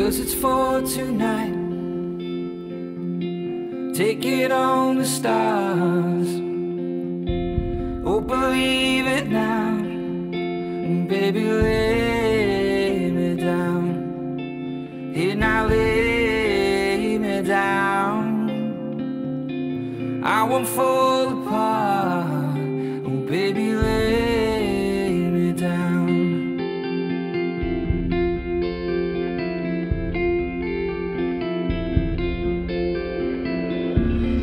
Cause it's for tonight. Take it on the stars. Oh, believe it now. Baby, lay me down. Here now, lay me down. I won't fall apart. Oh, baby,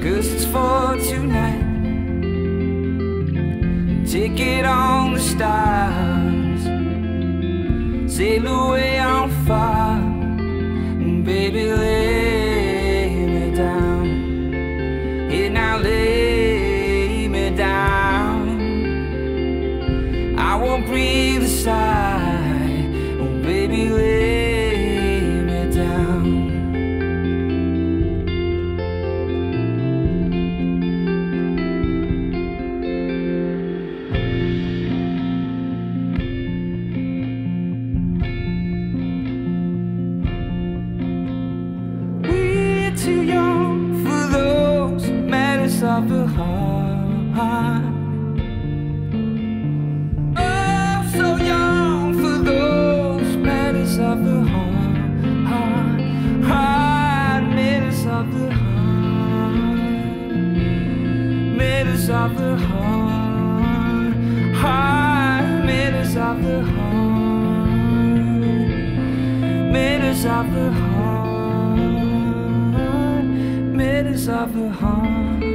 Cause it's for tonight. Take it on the stars. Sail away on far. Baby, lay me down. Yeah, now lay me down. I won't breathe a sigh. Oh, baby, lay of the heart. Oh, so young for those matters of the heart. Heart, matters of the heart. Matters of the heart. Heart, matters of the heart. Matters of the heart. Matters of the heart.